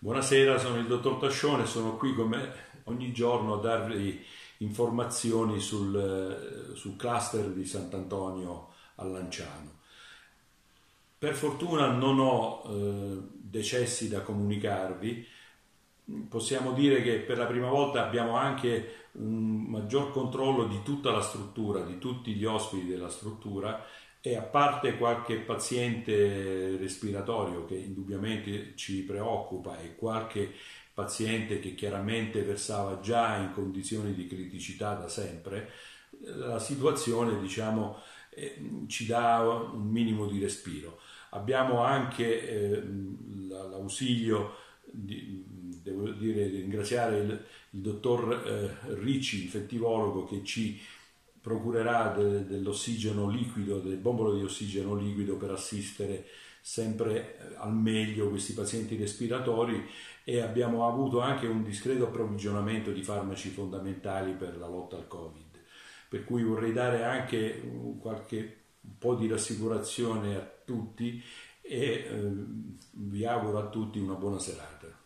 Buonasera, sono il dottor Tascione, sono qui come ogni giorno a darvi informazioni sul, sul cluster di Sant'Antonio a Lanciano. Per fortuna non ho eh, decessi da comunicarvi, possiamo dire che per la prima volta abbiamo anche un maggior controllo di tutta la struttura, di tutti gli ospiti della struttura e a parte qualche paziente respiratorio che indubbiamente ci preoccupa e qualche paziente che chiaramente versava già in condizioni di criticità da sempre, la situazione diciamo eh, ci dà un minimo di respiro. Abbiamo anche eh, l'ausilio di, devo dire, ringraziare il, il dottor eh, Ricci, infettivologo, che ci procurerà de, dell'ossigeno liquido, del bombolo di ossigeno liquido per assistere sempre eh, al meglio questi pazienti respiratori e abbiamo avuto anche un discreto approvvigionamento di farmaci fondamentali per la lotta al Covid. Per cui vorrei dare anche qualche un po' di rassicurazione a tutti e eh, vi auguro a tutti una buona serata.